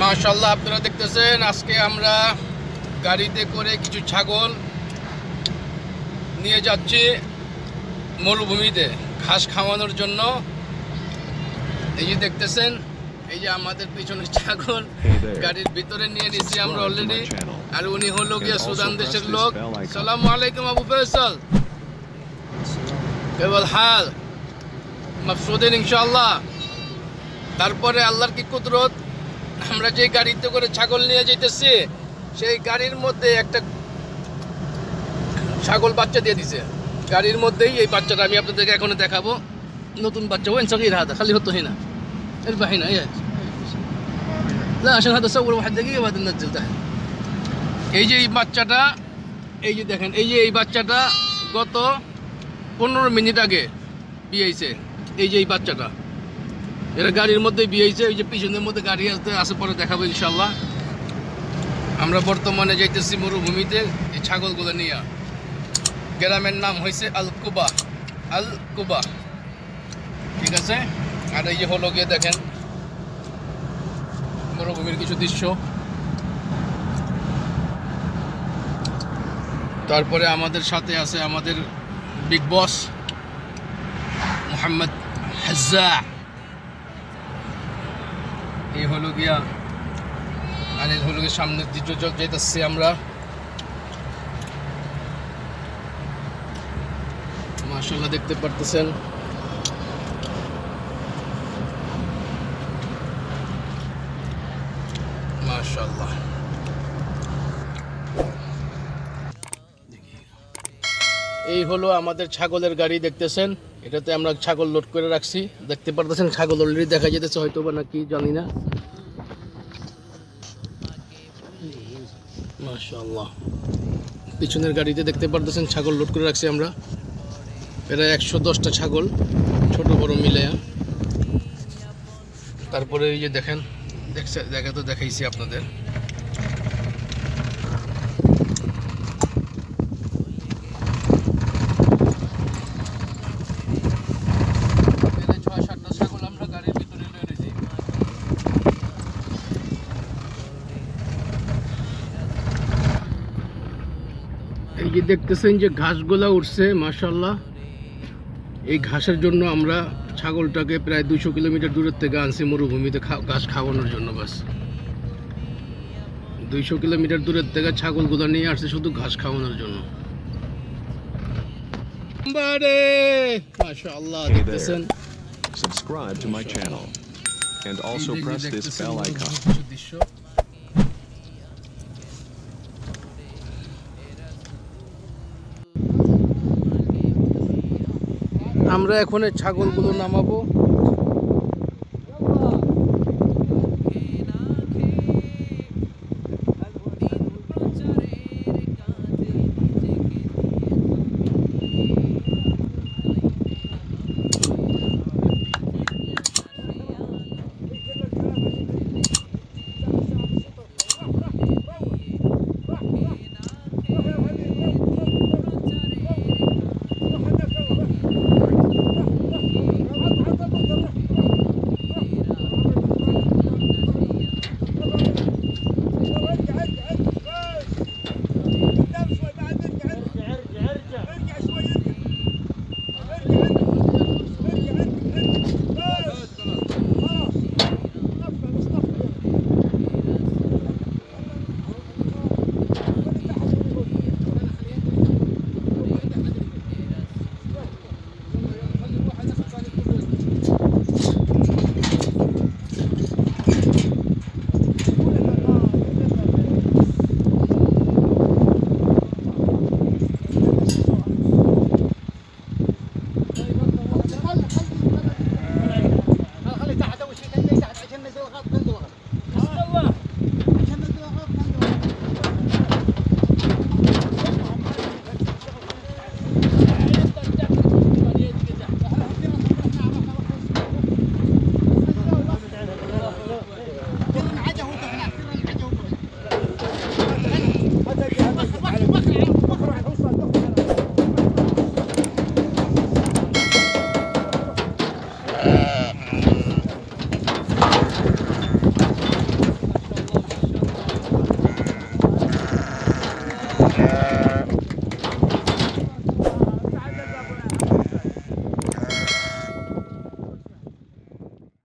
মাশাল্লাহ আপনারা দেখতেছেন আজকে আমরা গাড়িতে করে কিছু ছাগল নিয়ে যাচ্ছি মরুভূমিতে ঘাস খাওয়ানোর জন্য। এই যে দেখতেছেন এই যে আমাদের পিছনে ছাগল গাড়ির ভিতরে নিয়ে নিয়েছি আমরা অলরেডি আর উনি হলো গিয়ে সুদান দেশের লোক। সালাম আলাইকুম আবু ফয়সাল। কেবল হাল। মাফসুদিন ইনশাল্লাহ তারপরে আল্লাহর কি কুদরত? আমরা যে গাড়িতে করে ছাগল নিয়ে যেতেছি সেই গাড়ির মধ্যে একটা ছাগল বাচ্চা দিয়ে দিছে। গাড়ির মধ্যেই এই বাচ্চাটা আমি আপনাদেরকে এখন দেখাবো। নতুন বাচ্চা, ওই সঙ্গে হাত খালি হতো না। এর বাহিনা না আসলে হাতে সব ওর এই যে এই বাচ্চাটা, এই যে দেখেন, এই যে এই বাচ্চাটা গত পনেরো মিনিট আগে বিয়েছে এই যে এই বাচ্চাটা, এরা গাড়ির মধ্যে বিয়েছে ওই যে পিছনের মধ্যে গাড়ি আসতে আসে পরে দেখাবো ইনশাল্লাহ আমরা বর্তমানে যাইতেছি মরুভূমিতে, এই ছাগলগুলো নিয়ে। গ্রামের নাম হয়েছে আল কুবা আল কুবা। ঠিক আছে? আর এই যে হলো গিয়ে দেখেন, মরুভূমির কিছু দৃশ্য। তারপরে আমাদের সাথে আছে আমাদের বিগ বস। মোহাম্মদ হাজ্জা। এই হলো গিয়া এই হলো গিয়ে সামনের দিকে যেতেছি আমরা। মার্শাল্লাহ দেখতে পারতেছেন? মাশাল্লাহ এই হলো আমাদের ছাগলের গাড়ি, দেখতেছেন? এটাতে আমরা ছাগল লোড করে রাখছি। দেখতে পারতেছেন ছাগল অলরেডি দেখা যেতেছে হয়তো বা নাকি জানি না। পিছনের গাড়িতে দেখতে পারতেছেন ছাগল লোড করে রাখছি আমরা। প্রায় একশো দশটা ছাগল, ছোট বড় মিলে তারপরে এই যে দেখেন দেখা তো দেখাইছি আপনাদের প্রায় ছয় সাতটা ছাগল আমরা গাড়ির ভিতরে লয়ে রয়েছি এই যে দেখতেছেন যে ঘাসগুলা উঠছে মাশাল্লাহ এই ঘাসের জন্য আমরা ছাগলটাকে প্রায় দুশো কিলোমিটার দূরের থেকে আনছি মরুভূমিতে ঘাস খাওয়ানোর জন্য বাস। দুইশো কিলোমিটার দূরের থেকে ছাগলগুলো নিয়ে আসছে শুধু ঘাস খাওয়ানোর জন্য। মাশাআল্লাহ Hey দেখতেছেন? Subscribe to my channel. And also press this bell icon. আমরা এখন ছাগলগুলো নামাবো।